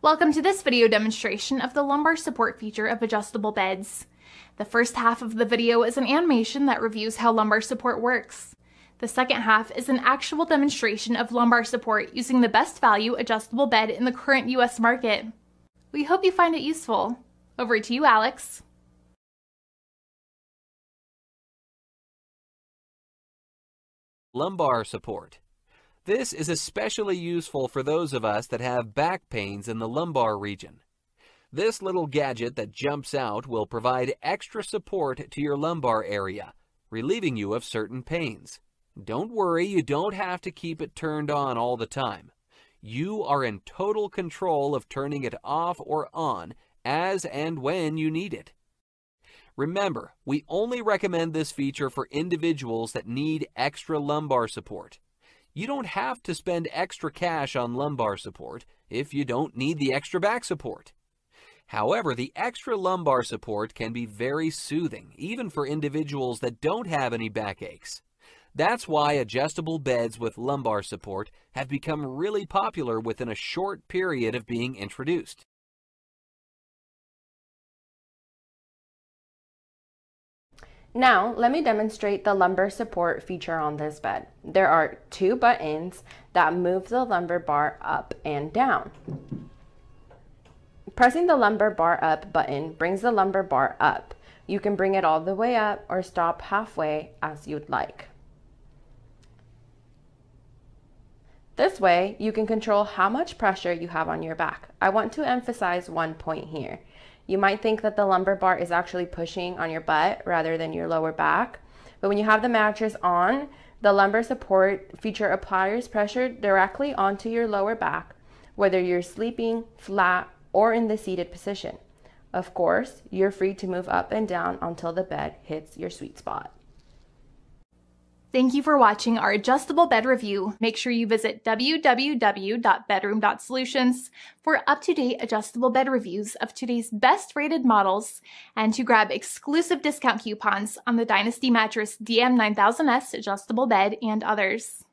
Welcome to this video demonstration of the lumbar support feature of adjustable beds. The first half of the video is an animation that reviews how lumbar support works. The second half is an actual demonstration of lumbar support using the best value adjustable bed in the current US market. We hope you find it useful. Over to you, Alex. Lumbar support. This is especially useful for those of us that have back pains in the lumbar region. This little gadget that jumps out will provide extra support to your lumbar area, relieving you of certain pains. Don't worry, you don't have to keep it turned on all the time. You are in total control of turning it off or on as and when you need it. Remember, we only recommend this feature for individuals that need extra lumbar support. You don't have to spend extra cash on lumbar support if you don't need the extra back support. However, the extra lumbar support can be very soothing, even for individuals that don't have any backaches. That's why adjustable beds with lumbar support have become really popular within a short period of being introduced. Now, let me demonstrate the lumbar support feature on this bed. There are two buttons that move the lumbar bar up and down. Pressing the lumbar bar up button brings the lumbar bar up. You can bring it all the way up or stop halfway as you'd like. This way, you can control how much pressure you have on your back. I want to emphasize one point here. You might think that the lumbar bar is actually pushing on your butt rather than your lower back. But when you have the mattress on, the lumbar support feature applies pressure directly onto your lower back, whether you're sleeping, flat, or in the seated position. Of course, you're free to move up and down until the bed hits your sweet spot. Thank you for watching our adjustable bed review. Make sure you visit www.bedroom.solutions for up-to-date adjustable bed reviews of today's best rated models and to grab exclusive discount coupons on the Dynasty Mattress DM9000S adjustable bed and others.